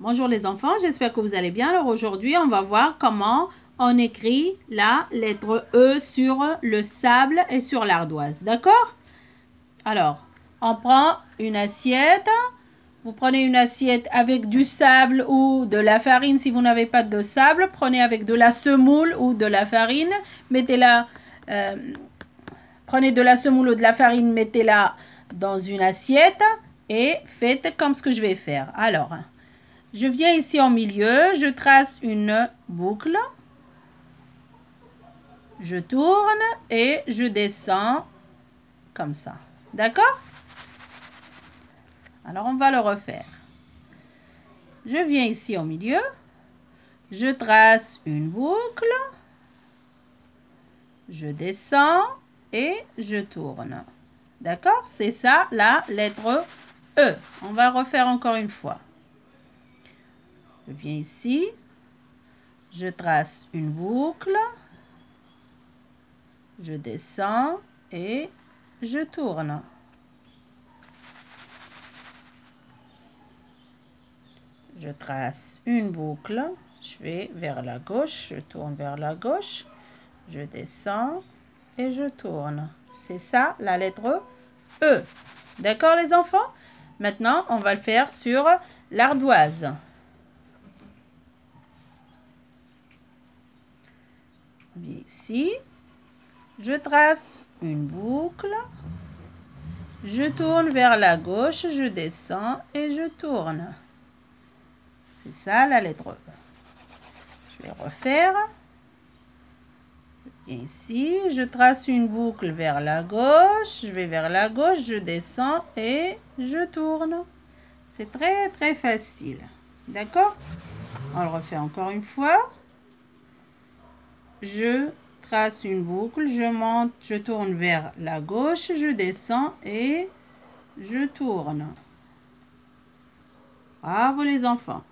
Bonjour les enfants, j'espère que vous allez bien. Alors aujourd'hui, on va voir comment on écrit la lettre E sur le sable et sur l'ardoise. D'accord? Alors, on prend une assiette. Vous prenez une assiette avec du sable ou de la farine si vous n'avez pas de sable. Prenez avec de la semoule ou de la farine. Mettez-la... Euh, prenez de la semoule ou de la farine, mettez-la dans une assiette et faites comme ce que je vais faire. Alors, je viens ici au milieu, je trace une boucle, je tourne et je descends comme ça. D'accord? Alors, on va le refaire. Je viens ici au milieu, je trace une boucle, je descends et je tourne. D'accord? C'est ça la lettre E. On va refaire encore une fois. Je viens ici, je trace une boucle, je descends et je tourne. Je trace une boucle, je vais vers la gauche, je tourne vers la gauche, je descends et je tourne. C'est ça la lettre E. D'accord les enfants? Maintenant, on va le faire sur l'ardoise. Ici, je trace une boucle, je tourne vers la gauche, je descends et je tourne. C'est ça la lettre E. Je vais refaire. ici, je trace une boucle vers la gauche, je vais vers la gauche, je descends et je tourne. C'est très très facile. D'accord? On le refait encore une fois je trace une boucle, je monte, je tourne vers la gauche, je descends et je tourne. Bravo les enfants.